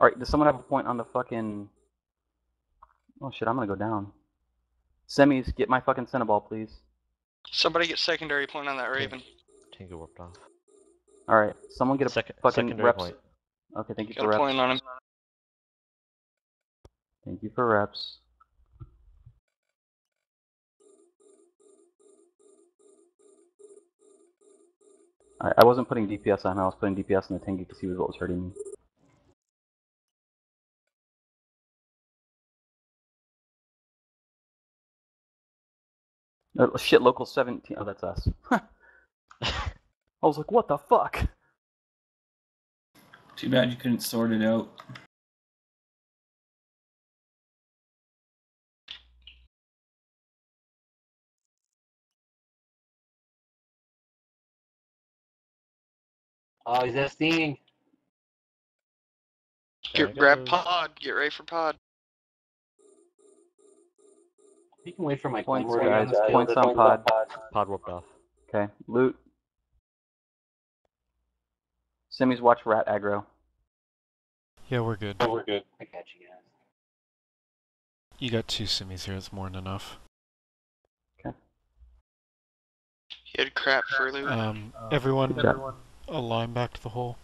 Alright, does someone have a point on the fucking... Oh shit, I'm gonna go down. Semis, get my fucking Cinnaball, please. Somebody get secondary point on that Raven. Tengu warped off. Alright, someone get a Second, fucking secondary reps. point. Okay, thank you Got for a reps. point on him. Thank you for reps. I, I wasn't putting DPS on him, I was putting DPS on the Tengu because he was what was hurting me. Oh, shit, local 17. Oh, that's us. I was like, what the fuck? Too bad you couldn't sort it out. Oh, he's SDing. There Get grab pod. Get ready for pod. You can wait for my Points, claymore guys. on Points on pod. Pod warped off. Okay, loot. Simmy's watch rat aggro. Yeah, we're good. Oh, we're good. I got you guys. You got two semis here, that's more than enough. Okay. He had crap for loot. Um, everyone, Good job. align back to the hole.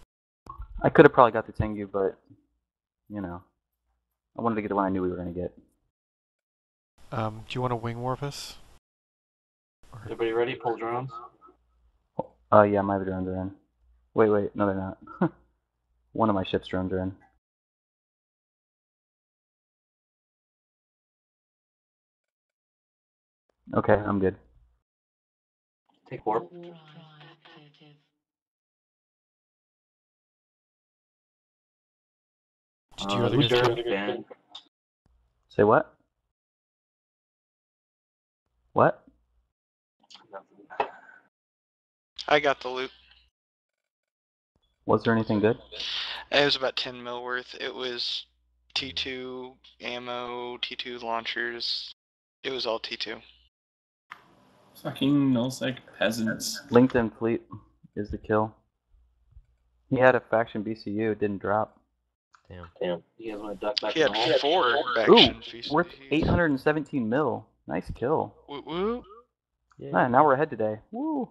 I could have probably got the Tengu, but you know, I wanted to get the one I knew we were gonna get. Um, do you want to wing warp us? Everybody ready? Pull drones. Uh, yeah, my drones are in. Wait, wait, no, they're not. one of my ship's drones are in. Okay, I'm good. Take warp. Did you Uh, other who's guys drone? drop? Ben. Say what? What? I got the loot. Was there anything good? It was about 10 mil worth. It was T2 ammo, T2 launchers. It was all T2. Fucking nullsec peasants. LinkedIn fleet is the kill. He had a faction BCU, it didn't drop. Damn. Damn. You guys want to duck back He in had four Ooh, faction worth 817 mil. Nice kill. Woo woo. Ah, now we're ahead today. Woo.